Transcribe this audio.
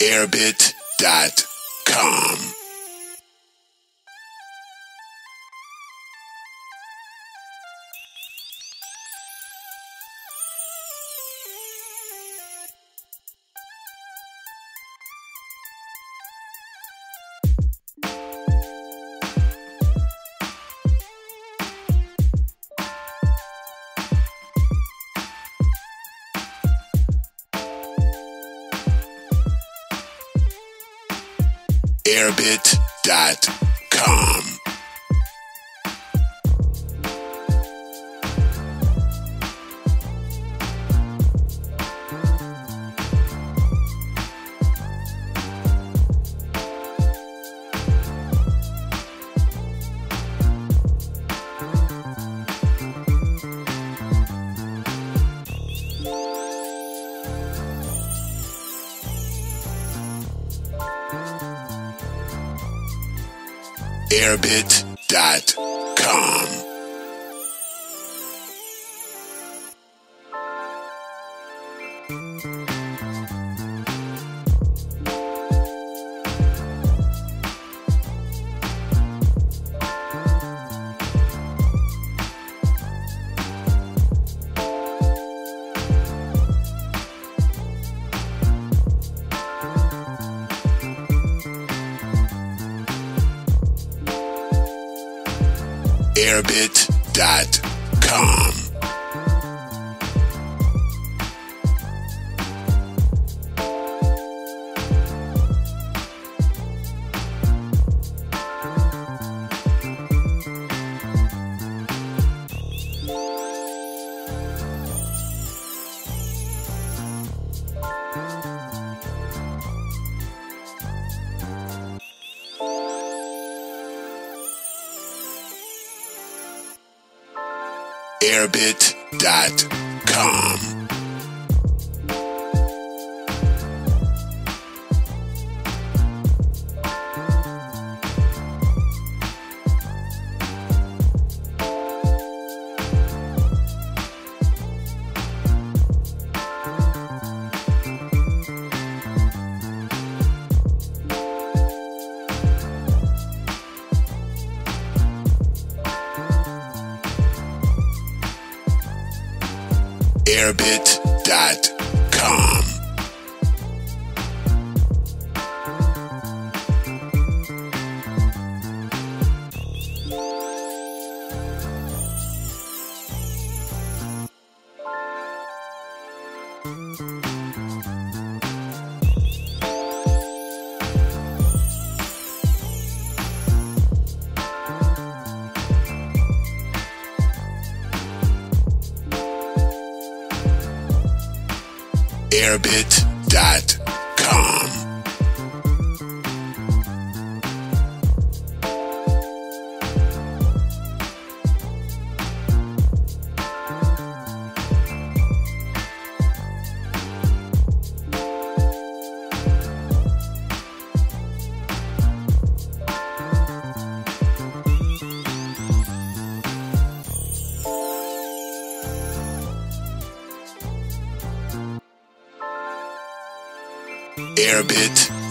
airbit.com. airbit.com. airbit.com. airbit.com. airbit.com. airbit.com. airbit.com. airbit.com.